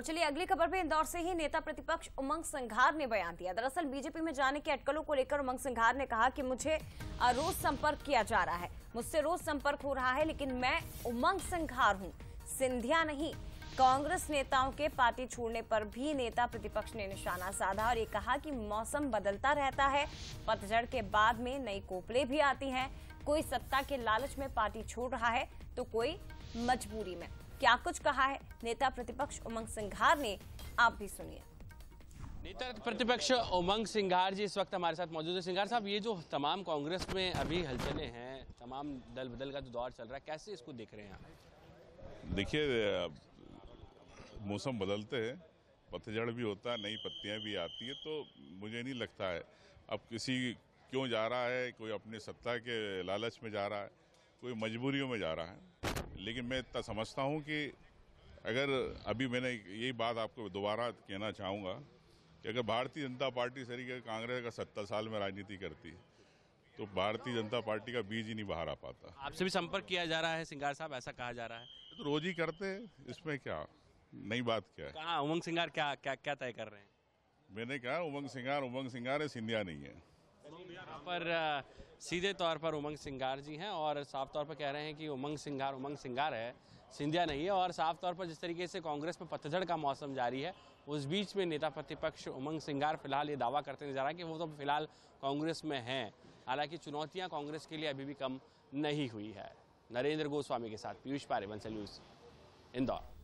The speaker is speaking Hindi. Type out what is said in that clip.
और चलिए अगली खबर पे इंदौर से ही नेता प्रतिपक्ष उमंग सिंघार ने बयान दिया। दरअसल बीजेपी में जाने के अटकलों को लेकर उमंग सिंघार ने कहा कि मुझे रोज संपर्क किया जा रहा है। मुझसे रोज संपर्क हो रहा है, लेकिन मैं उमंग सिंघार हूँ। सिंधिया नहीं, कांग्रेस नेताओं के पार्टी छोड़ने पर भी नेता प्रतिपक्ष ने निशाना साधा और ये कहा कि मौसम बदलता रहता है। पतझड़ के बाद में नई कोपले भी आती हैं। कोई सत्ता के लालच में पार्टी छोड़ रहा है तो कोई मजबूरी में। क्या कुछ कहा है? नेता प्रतिपक्ष उमंग सिंघार ने आप भी सुनिए। नेता प्रतिपक्ष उमंग सिंघार जी इस वक्त हमारे साथ मौजूद है। सिंघार साहब ये जो तमाम कांग्रेस में अभी हलचलें हैं तमाम दल बदल का जो दौर चल रहा है कैसे इसको देख रहे हैं आप? देखिए मौसम बदलते हैं पतझड़ भी होता है नई पत्तियाँ भी आती है तो मुझे नहीं लगता है। अब किसी क्यों जा रहा है? कोई अपनी सत्ता के लालच में जा रहा है? कोई मजबूरियों में जा रहा है? लेकिन मैं इतना समझता हूँ कि अगर अभी मैंने यही बात आपको दोबारा कहना चाहूँगा कि अगर भारतीय जनता पार्टी तरीके कांग्रेस का सत्तर साल में राजनीति करती है तो भारतीय जनता पार्टी का बीज ही नहीं बाहर आ पाता। आपसे भी संपर्क किया जा रहा है सिंगार साहब ऐसा कहा जा रहा है? तो रोज ही करते हैं इसमें क्या? नई बात क्या है? कहा उमंग सिंगार क्या क्या क्या तय कर रहे हैं? मैंने कहा उमंग सिंगार उमंग सिंगार है सिंधिया नहीं है। यहाँ पर सीधे तौर पर उमंग सिंगार जी हैं और साफ़ तौर पर कह रहे हैं कि उमंग सिंगार उमंग सिंगार है, सिंधिया नहीं है और साफ़ तौर पर जिस तरीके से कांग्रेस में पतझड़ का मौसम जारी है, उस बीच में नेता प्रतिपक्ष उमंग सिंगार फ़िलहाल ये दावा करते नज़र आ कि वो तो फ़िलहाल कांग्रेस में हैं। हालाँकि चुनौतियाँ कांग्रेस के लिए अभी भी कम नहीं हुई है। नरेंद्र गोस्वामी के साथ पीयूष पारे बंसल न्यूज़, इंदौर।